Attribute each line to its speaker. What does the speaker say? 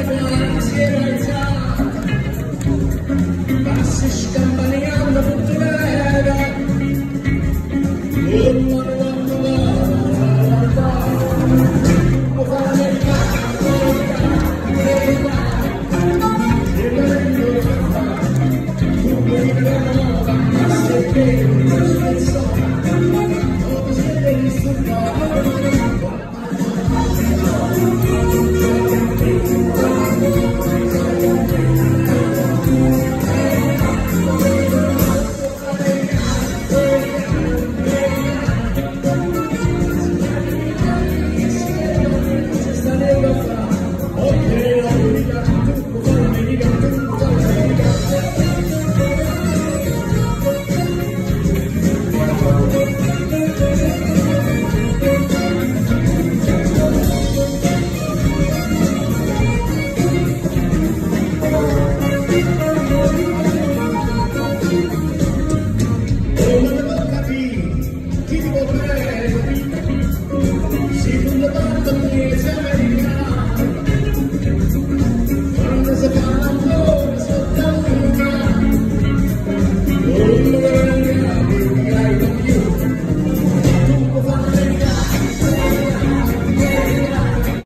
Speaker 1: I'm scared of time. My.